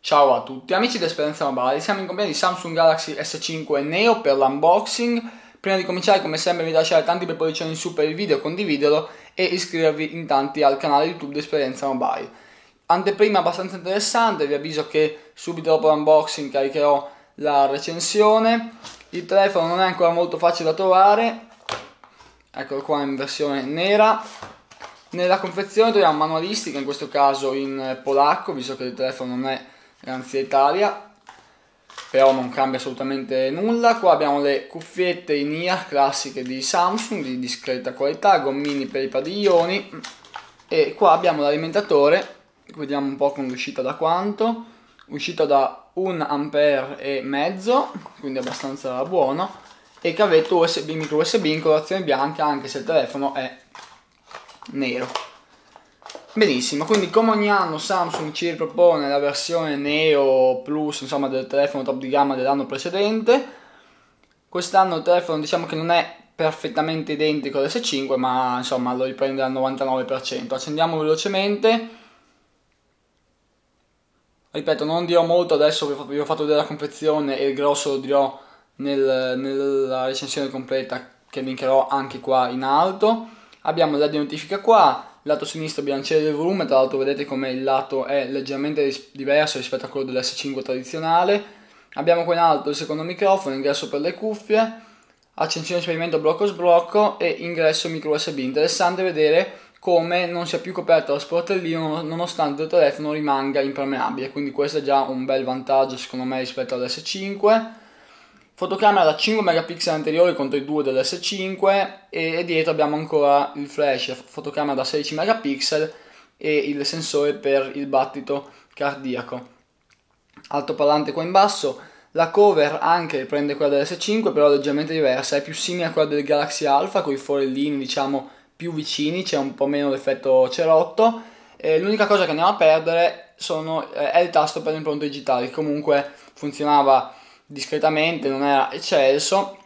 Ciao a tutti amici di Esperienza Mobile, siamo in compagnia di Samsung Galaxy S5 Neo per l'unboxing. Prima di cominciare come sempre vi lasciate tanti bei pollicioni in su per il video, condividelo e iscrivervi in tanti al canale YouTube di Esperienza Mobile. Anteprima abbastanza interessante, vi avviso che subito dopo l'unboxing caricherò la recensione. Il telefono non è ancora molto facile da trovare, eccolo qua in versione nera. Nella confezione troviamo manualistica, in questo caso in polacco, visto che il telefono non è Garanzia Italia, però non cambia assolutamente nulla. Qua abbiamo le cuffiette in ear classiche di Samsung di discreta qualità, gommini per i padiglioni e qua abbiamo l'alimentatore, vediamo un po' con l'uscita da quanto, uscita da 1 ampere e mezzo, quindi abbastanza buono, e cavetto USB, micro USB in colorazione bianca anche se il telefono è nero. Benissimo, quindi come ogni anno Samsung ci ripropone la versione Neo Plus, insomma del telefono top di gamma dell'anno precedente. Quest'anno il telefono diciamo che non è perfettamente identico all'S5, ma insomma lo riprende al 99%. Accendiamo velocemente. Ripeto, non dirò molto adesso, vi ho fatto vedere la confezione e il grosso lo dirò nel, nella recensione completa che linkerò anche qua in alto. Abbiamo la notifica qua, lato sinistro bilanciere del volume, tra l'altro vedete come il lato è leggermente diverso rispetto a quello dell'S5 tradizionale. Abbiamo qua in alto il secondo microfono, ingresso per le cuffie, accensione sperimento blocco sblocco e ingresso micro USB. Interessante vedere come non sia più coperto lo sportellino nonostante il telefono rimanga impermeabile, quindi questo è già un bel vantaggio secondo me rispetto all'S5 Fotocamera da 5 megapixel anteriore contro i 2 dell'S5 e dietro abbiamo ancora il flash, fotocamera da 16 megapixel e il sensore per il battito cardiaco. Altoparlante qua in basso, la cover anche prende quella dell'S5 però leggermente diversa, è più simile a quella del Galaxy Alpha con i forellini diciamo più vicini, c'è un po' meno l'effetto cerotto. E l'unica cosa che andiamo a perdere sono, eh, è il tasto per le impronte digitali, comunque funzionava discretamente, non era eccelso,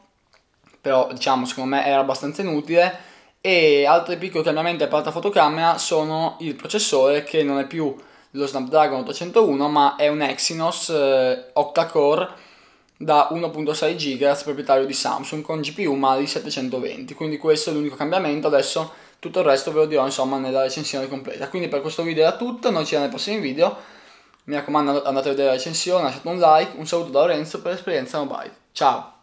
però diciamo secondo me era abbastanza inutile. E altri piccoli cambiamenti a parte la fotocamera sono il processore che non è più lo Snapdragon 801 ma è un Exynos eh, octa-core da 1.6 GHz proprietario di Samsung con GPU Mali 720 quindi questo è l'unico cambiamento. Adesso tutto il resto ve lo dirò insomma nella recensione completa. Quindi per questo video era tutto noi ci vediamo nei prossimi video mi raccomando andate a vedere la recensione, lasciate un like, un saluto da Lorenzo per l'esperienza mobile. Ciao!